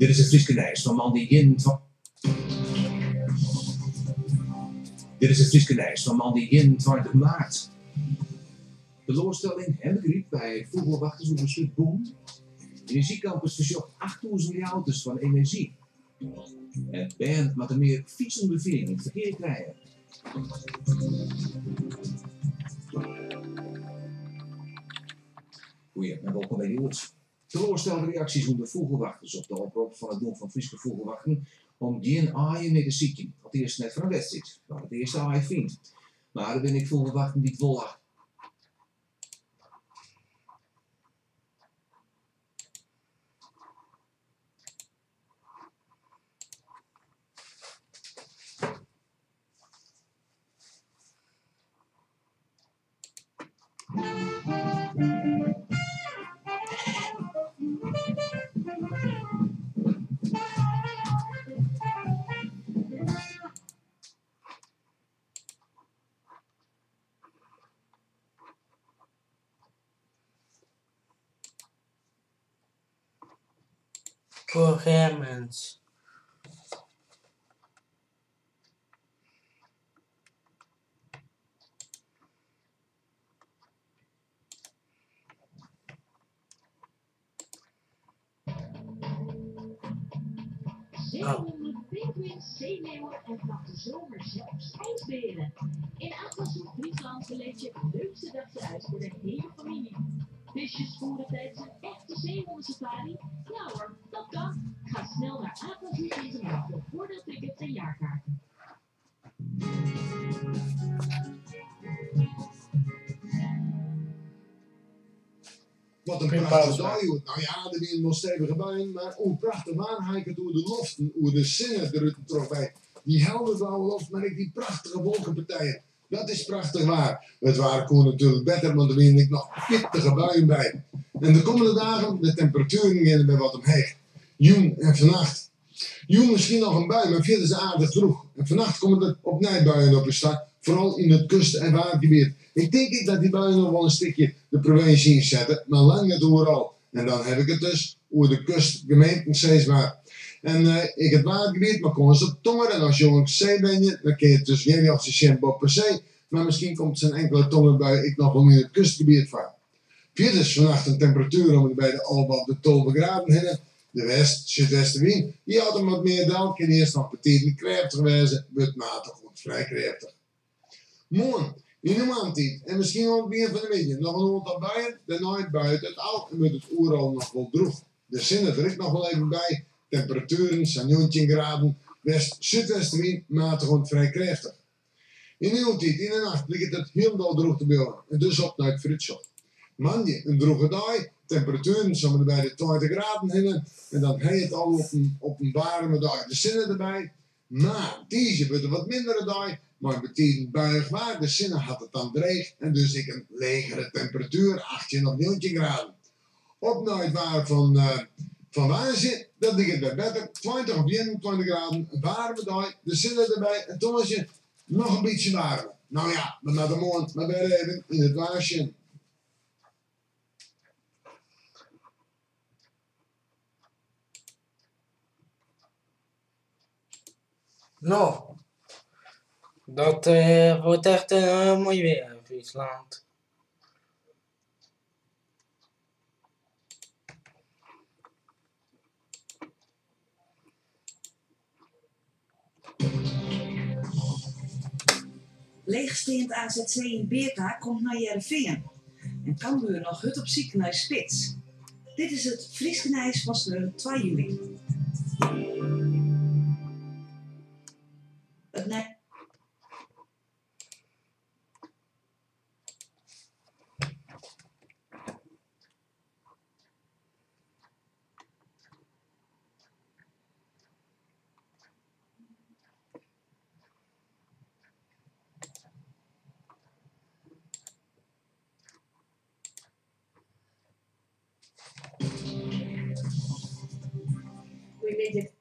Dit is het Frieske Nijs van man die in van... Dit is het Frieske van man die in 20 maart. De loorstelling Hemmegriep bij voetbalwachters op een stuk boom. Energiecampus verzocht 8000 auto's van energie. En band met een meer fietsondervinding in het verkeer krijgen. Goeie, en welkom bij de Oors. Teleurstellende reacties onder vogelwachters op de oproep van het doen van Friese vogelwachten om geen aaien mee te zieken. Dat eerst net van een wedstrijd, waar het eerste aai vindt. Maar dan ben ik vogelwachten die het Programma's. Zeehonden, pinguïns, zeemeeuwen en de zomer zelfs ijsberen. In Aquashoek Friesland beleef je het leukste dagje uit voor de hele familie. Visjes voeren tijdens een zeehondensafari? Ja hoor, dat kan. Ga snel naar aquashoek.nl voor voordeeltickets en jaarkaarten. Wat een pauze dag. Nou ja, er weer nog stevige buien, maar prachtig hij het door de loften, hoe de zinnen er toch bij. Die helder blauwe loft, maar ik die prachtige wolkenpartijen. Dat is prachtig waar. Het waren gewoon natuurlijk beter, want er weer ik nog pittige buien bij. En de komende dagen, de temperaturen gaan bij wat omheen. Joen en vannacht. Joen misschien nog een bui, maar verder is aardig droeg. En vannacht komen er opnieuw buien op de stad, vooral in het kust- en watergebied. Ik denk dat die buien nog wel een stukje de provincie inzetten, maar lang niet overal. En dan heb ik het dus over de kust, gemeenten, steeds maar. En eh, ik het watergebied, maar kon eens op tongeren. En als je op zee ben je, dan kun je dus niet als je per se. Maar misschien komt zijn enkele tongenbui ik nog wel in het kustgebied van. Vier is vannacht een temperatuur om bij de Alba de 12 graden heen. De west, zuidwestenwind, die had hem wat meer dan. Kan eerst nog petit krachtig wezen, wordt matig goed, vrij krachtig. Morgen, in de maandtijd, en misschien ook het begin van de middag, nog een buien, de nooit buiten het al en met het oeral nog wel droeg. De zinnen er nog wel even bij. Temperaturen zijn 19 graden, west, zuidwestenwind, matig goed, vrij krachtig. In de tijd, in de nacht, ligt het helemaal droog te beelden. En dus op naar het fruitsel. Manje, een droge dag, temperaturen zouden bij de 20 graden heen. En dan heet het al op een, op een warme dag. De zinnen erbij. Maar deze wordt een wat mindere dag. Maar buig waar. De zinnen had het dan dreig. En dus ik een legere temperatuur, 18 of 19 graden. Op naar het waar van, eh van Waanzin, dat ligt bij beter. 20 of 21 graden, een warme dag. De zinnen erbij. En toen was je nog een beetje warmer. Nou ja, maar naar de mond, maar bij even in het waarsje. Nou, dat eh, wordt echt eh, mooi weer in Friesland. Leegsteend AZC in Beerta komt naar Jereveen. En Cambuur nog hut op ziek naar Spits. Dit is het Frieskenijs van de 2 juli. выглядит